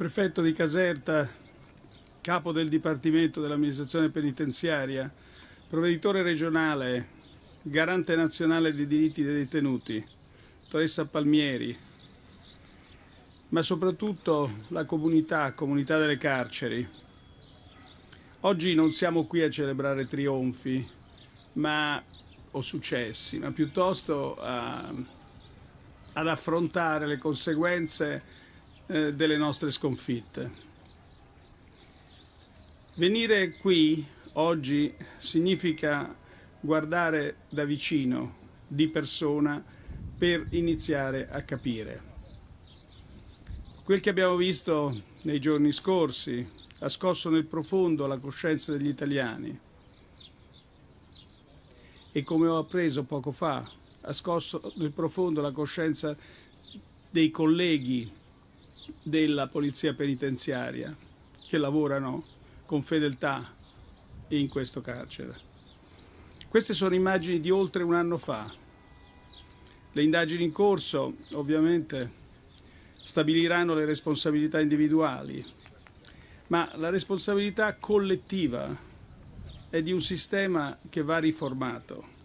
prefetto di Caserta, capo del Dipartimento dell'amministrazione penitenziaria, provveditore regionale, garante nazionale dei diritti dei detenuti, dottoressa Palmieri, ma soprattutto la comunità, comunità delle carceri. Oggi non siamo qui a celebrare trionfi ma, o successi, ma piuttosto a, ad affrontare le conseguenze eh, delle nostre sconfitte. Venire qui oggi significa guardare da vicino, di persona, per iniziare a capire. Quel che abbiamo visto nei giorni scorsi ha scosso nel profondo la coscienza degli italiani e come ho appreso poco fa ha scosso nel profondo la coscienza dei colleghi della polizia penitenziaria che lavorano con fedeltà in questo carcere. Queste sono immagini di oltre un anno fa. Le indagini in corso ovviamente stabiliranno le responsabilità individuali, ma la responsabilità collettiva è di un sistema che va riformato